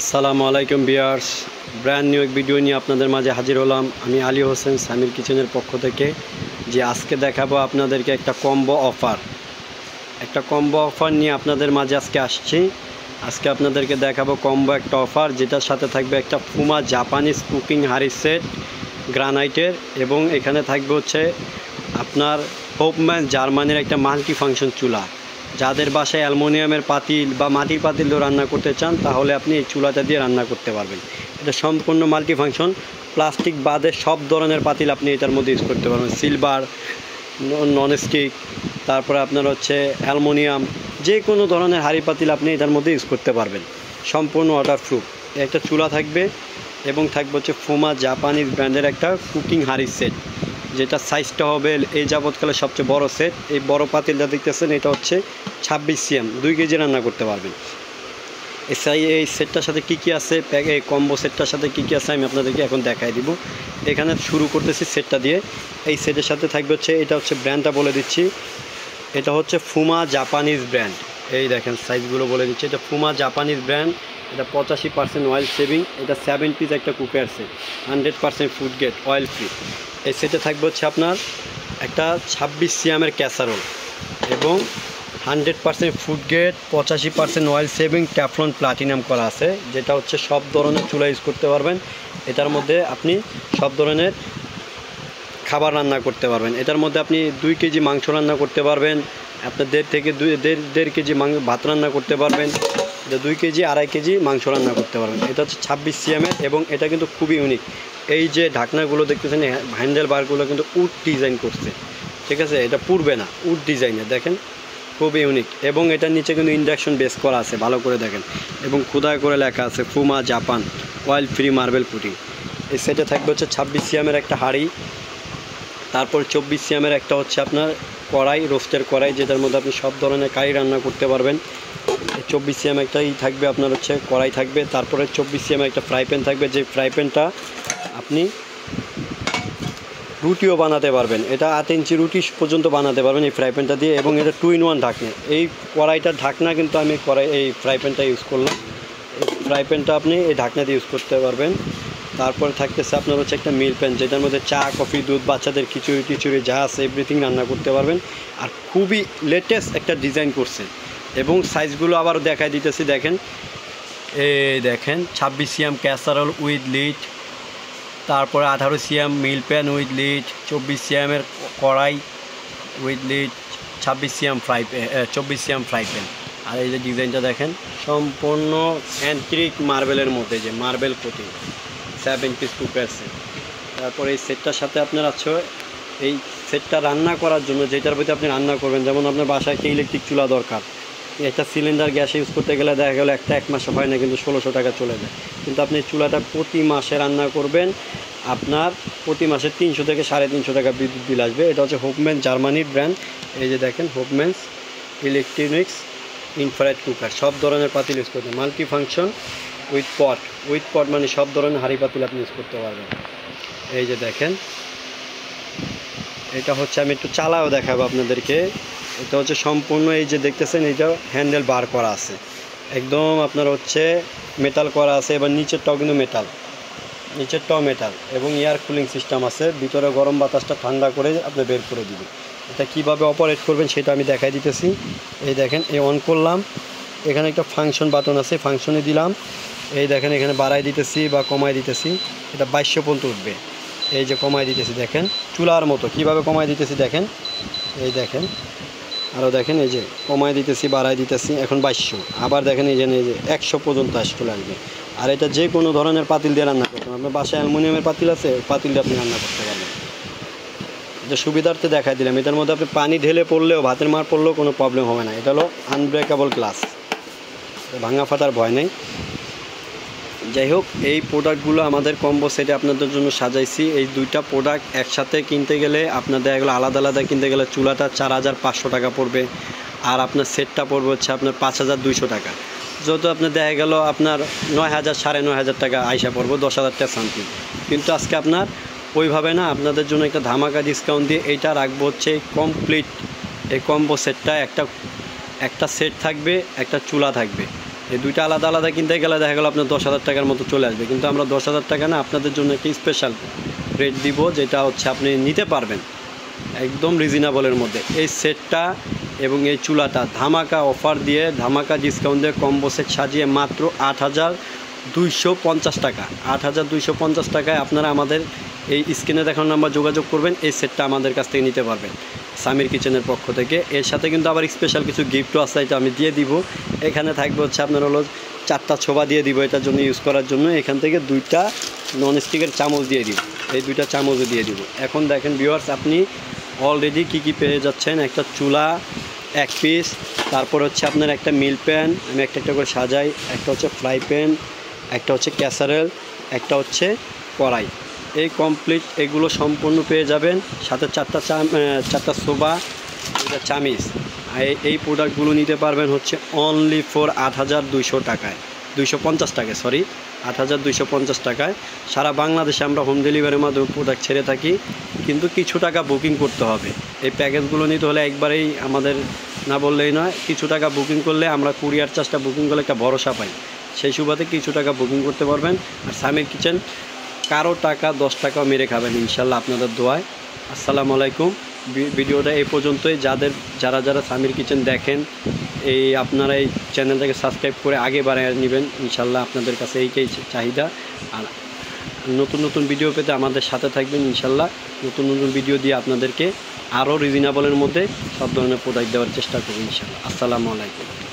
আসসালামু আলাইকুম viewers brand new এক ভিডিও নিয়ে আপনাদের মাঝে হাজির হলাম। আমি আলী হোসেন সামির কিচেনের পক্ষ থেকে, যে আজকে দেখাবো আপনাদেরকে একটা কম্বো অফার। একটা কম্বো অফার নিয়ে আপনাদের মাঝে আজকে আসছি। আজকে আপনাদেরকে দেখাবো কম্বো একটা অফার, যেটার সাথে থাকবে একটা ফুমা জাপানিজ কুকিং হারি সেট গ্রানাইটের, এবং এখানে থাকবে হচ্ছে আপনার হোপম্যান জার্মানির একটা মাল্টি ফাংশন চুলা। যাদের বাসায় অ্যালমোনিয়ামের পাতিল বা মাটির পাতিল দিয়ে রান্না করতে চান, তাহলে আপনি এই চুলাটা দিয়ে রান্না করতে পারবেন। এটা সম্পূর্ণ মাল্টি ফাংশন প্লাস্টিক বাদে সব ধরনের পাতিল আপনি এটার মধ্যে ইউজ করতে পারবেন। সিলভার ননস্টিক তারপরে আপনার হচ্ছে অ্যালমোনিয়াম যে কোনো ধরনের হাঁড়ি পাতিল আপনি এটার মধ্যে ইউজ করতে পারবেন। সম্পূর্ণ ওয়াটার প্রুফ একটা চুলা থাকবে এবং থাকবে হচ্ছে ফোমা জাপানিজ ব্র্যান্ডের একটা কুকিং হাঁড়ি সেট যেটা সাইজটা হবে এই যাবৎকালে সবচেয়ে বড় সেট এই বড় পাতিলটা দেখতেছেন, এটা হচ্ছে ছাব্বিশ সিএম, দুই কেজি রান্না করতে পারবেন। এই সাই এই সেটটার সাথে কি কি আছে এই কম্বো সেটটার সাথে কি কি আছে আমি আপনাদেরকে এখন দেখাই দিব। এখানে শুরু করতেছি সেটটা দিয়ে। এই সেটের সাথে থাকবে হচ্ছে, এটা হচ্ছে ব্র্যান্ডটা বলে দিচ্ছি। এটা হচ্ছে ফুমা জাপানিজ ব্র্যান্ড এই দেখেন সাইজগুলো বলে দিচ্ছি। এটা ফুমা জাপানিজ ব্র্যান্ড এটা পঁচাশি পার্সেন্ট অয়েল সেভিং এটা সেভেন পিস একটা cooker set hundred percent food grade oil free এই সেটে থাকবে হচ্ছে আপনার একটা ছাব্বিশ সিএমের ক্যাসারোল এবং হান্ড্রেড পার্সেন্ট ফুড গেট পঁচাশি percent oil saving Teflon, platinum করা আছে, যেটা হচ্ছে সব ধরনের চুলা ইউজ করতে পারবেন। এটার মধ্যে আপনি সব ধরনের খাবার রান্না করতে পারবেন। এটার মধ্যে আপনি দুই কেজি মাংস রান্না করতে পারবেন, আপনার দেড় থেকে দুই, দেড় দেড় কেজি মাংস ভাত রান্না করতে পারবেন দুই কেজি, আড়াই কেজি মাংস রান্না করতে পারবেন। এটা হচ্ছে ছাব্বিশ সিএমের এবং এটা কিন্তু খুবই ইউনিক এই যে ঢাকনাগুলো দেখতেছেন হ্যান্ডেল বারগুলো কিন্তু উড ডিজাইন করছে। ঠিক আছে? এটা পুড়বে না উড ডিজাইনের দেখেন খুবই ইউনিক এবং এটার নিচে কিন্তু ইন্ডাকশন বেস করা আছে, ভালো করে দেখেন। এবং খোদাই করে লেখা আছে ফুমা জাপান অয়েল ফ্রি মার্বেল পুটিং এই সেটে থাকবে হচ্ছে ছাব্বিশ সিএমের একটা হাঁড়ি, তারপর চব্বিশ সিএমের একটা হচ্ছে আপনার কড়াই, রোস্টের কড়াই, যেটার মধ্যে আপনি সব ধরনের কারি রান্না করতে পারবেন। চব্বিশ সিএম একটাই থাকবে, আপনার হচ্ছে কড়াই থাকবে, তারপরে চব্বিশ সিএম একটা ফ্রাই প্যান থাকবে, যে ফ্রাই প্যানটা আপনি রুটিও বানাতে পারবেন। এটা আট ইঞ্চি রুটি পর্যন্ত বানাতে পারবেন এই ফ্রাই প্যানটা দিয়ে এবং এটা টু ইন ওয়ান ঢাকনা। এই কড়াইটার ঢাকনা কিন্তু আমি কড়াই এই ফ্রাই প্যানটা ইউজ করলাম। ফ্রাই প্যানটা আপনি এই ঢাকনা দিয়ে ইউজ করতে পারবেন। তারপরে থাকতেছে আপনার হচ্ছে একটা মিল প্যান, যেটার মধ্যে চা, কফি, দুধ, বাচ্চাদের খিচুড়ি টিচুড়ি যা আছে এভরিথিং রান্না করতে পারবেন। আর খুবই লেটেস্ট একটা ডিজাইন করছে। এবং সাইজগুলো আবার দেখাই দিতেছি, দেখেন। এই দেখেন, ছাব্বিশ সিএম ক্যাসারল উইথ লিড তারপরে আঠারো CM, mill pan with lid, চব্বিশ সিএমের কড়াই, উইথ লিড, ছাব্বিশ সিএম ফ্রাই চব্বিশ সিএম ফ্রাই প্যান। আর এই যে ডিজাইনটা দেখেন, সম্পূর্ণ অ্যান্ট্রিক মার্বেলের মধ্যে যে marble coating seven piece cooker set তারপরে এই সেটটার সাথে আপনার আছে, এই সেটটা রান্না করার জন্য, যেটার প্রতি আপনি রান্না করবেন, যেমন আপনার বাসায় একটা ইলেকট্রিক চুলা দরকার একটা সিলিন্ডার গ্যাস ইউজ করতে গেলে দেখা গেলো একটা এক মাসে হয় না, কিন্তু ষোলোশো টাকা চলে যায়। কিন্তু আপনি চুলাটা প্রতি মাসে রান্না করবেন, আপনার প্রতি মাসে তিনশো থেকে সাড়ে তিনশো টাকা বিদ্যুৎ বিল আসবে। এটা হচ্ছে হোপম্যান জার্মানির ব্র্যান্ড এই যে দেখেন হোপম্যান্স ইলেকট্রনিক্স ইনফ্রাইড কুকার সব ধরনের পাতিল ইউজ করতে multi function with pot with pot মানে সব ধরনের হাঁড়ি পাতিল আপনি ইউজ করতে পারবেন। এই যে দেখেন, এটা হচ্ছে আমি একটু চালাও দেখাবো আপনাদেরকে। এটা হচ্ছে সম্পূর্ণ এই যে দেখতেছেন, এটা হ্যান্ডেল বার করা আছে। একদম আপনার হচ্ছে মেটাল করা আছে, এবার নিচের নিচেরটাও কিন্তু মেটাল নিচের নিচেরটাও মেটাল এবং এয়ার কুলিং সিস্টেম আছে। ভিতরে গরম বাতাসটা ঠান্ডা করে আপনি বের করে দিবেন। এটা কীভাবে অপারেট করবেন সেটা আমি দেখাই দিতেছি। এই দেখেন, এই অন করলাম। এখানে একটা ফাংশন বাটন আছে ফাংশনে দিলাম। এই দেখেন, এখানে বাড়াই দিতেছি বা কমাই দিতেছি। এটা বাইশশো পর্যন্ত উঠবে। এই যে কমাই দিতেছি, দেখেন। চুলার মতো। কীভাবে কমাই দিতেছি, দেখেন। এই দেখেন। আরও দেখেন এই যে কমায় দিতেছি বাড়াই দিতেছি, এখন বাইশশো। আবার দেখেন এই যে এই যে একশো পর্যন্ত আসতে আসবে আর এটা যে কোনো ধরনের পাতিল দিয়ে রান্না করতে আপনার বাসায় অ্যালমোনিয়ামের পাতিল আছে পাতিল দিয়ে আপনি রান্না করতে পারবেন। এটা সুবিধার্থে দেখাই দিলাম। এটার মধ্যে আপনি পানি ঢেলে পড়লেও, ভাতের মার পড়লেও কোনো প্রবলেম হবে না। এটা হলো আনব্রেকেবল গ্লাস ভাঙা ফাটার ভয় নেই। যাই হোক, এই প্রোডাক্টগুলো আমাদের কম্বো সেটে আপনাদের জন্য সাজাইছি। এই দুইটা প্রোডাক্ট একসাথে কিনতে গেলে আপনাদের এগুলো আলাদা আলাদা কিনতে গেলে চুলাটা চার হাজার পাঁচশো টাকা পড়বে। আর আপনার সেটটা পড়বে হচ্ছে আপনার পাঁচ হাজার দুইশো টাকা। যত আপনার দেখা গেল আপনার নয় হাজার, সাড়ে নয় হাজার টাকা আইসা পড়ব, দশ হাজার টাকা সামথিং কিন্তু আজকে আপনার ওইভাবে না আপনাদের জন্য একটা ধামাকা ডিসকাউন্ট দিয়ে এইটা রাখব হচ্ছে কমপ্লিট এই কম্বো সেটটা একটা একটা সেট থাকবে, একটা চুলা থাকবে। এই দুইটা আলাদা আলাদা কিনতে গেলে দেখা গেলো আপনার দশ হাজার টাকার মতো চলে আসবে। কিন্তু আমরা দশ হাজার টাকা না আপনাদের জন্য একটি স্পেশাল রেট দিব, যেটা হচ্ছে আপনি নিতে পারবেন একদম রিজনেবলের মধ্যে। এই সেটটা এবং এই চুলাটা ধামাকা অফার দিয়ে, ধামাকা ডিসকাউন্ট দিয়ে কম্বো সেট সাজিয়ে মাত্র আট হাজার দুইশো পঞ্চাশ টাকা। আট হাজার দুইশো পঞ্চাশ টাকায় আপনারা আমাদের এই স্ক্রিনে দেখানো নাম্বার যোগাযোগ করবেন, এই সেটটা আমাদের কাছ থেকে নিতে পারবেন। সামির কিচেনের পক্ষ থেকে। এর সাথে কিন্তু আবার স্পেশাল কিছু গিফটও আছে, এটা আমি দিয়ে দিব। এখানে থাকবে হচ্ছে আপনার হলো চারটা ছোবা দিয়ে দিব এটার জন্য ইউজ করার জন্য। এখান থেকে দুইটা নন স্টিকের চামচ দিয়ে দিব। এই দুইটা চামচও দিয়ে দিব। এখন দেখেন ভিউয়ার্স আপনি অলরেডি কি কি পেয়ে যাচ্ছেন? একটা চুলা, এক পিস তারপর হচ্ছে আপনার একটা মিল প্যান আমি একটা একটা করে সাজাই। একটা হচ্ছে ফ্রাই প্যান একটা হচ্ছে ক্যাসারেল একটা হচ্ছে কড়াই। এই কমপ্লিট এগুলো সম্পূর্ণ পেয়ে যাবেন। সাথে চারটা চারটা সোবা আর এই- এই প্রোডাক্টগুলো নিতে পারবেন হচ্ছে অনলি ফর আট হাজার দুইশো টাকায়। দুইশো পঞ্চাশ টাকায় সরি আট হাজার দুইশো পঞ্চাশ টাকায়। সারা বাংলাদেশে আমরা হোম ডেলিভারির মাধ্যমে প্রোডাক্ট ছেড়ে থাকি। কিন্তু কিছু টাকা বুকিং করতে হবে। এই প্যাকেজগুলো নিতে হলে একবারেই আমাদের না বললেই নয়, কিছু টাকা বুকিং করলে আমরা কুরিয়ার চার্জটা বুকিং করলে একটা ভরসা পাই। সেই সুবাদে কিছু টাকা বুকিং করতে পারবেন। আর সামির কিচেন কারও টাকা, দশ টাকাও মেরে খাবেন ইনশাল্লাহ আপনাদের দোয়ায়। আসসালামু আলাইকুম। ভিডিওটা এই পর্যন্তই। যাদের, যারা যারা সামির কিচেন দেখেন, এই আপনারা এই চ্যানেলটাকে সাবস্ক্রাইব করে আগে বাড়ায় নেবেন। ইনশাল্লাহ আপনাদের কাছে এইটাই চাহিদা। আর নতুন নতুন ভিডিও পেতে আমাদের সাথে থাকবেন ইনশাল্লাহ। নতুন নতুন ভিডিও দিয়ে আপনাদেরকে আরও রিজনেবলের মধ্যে সব ধরনের প্রোডাক্ট দেওয়ার চেষ্টা করব ইনশাল্লাহ। আসসালামু আলাইকুম।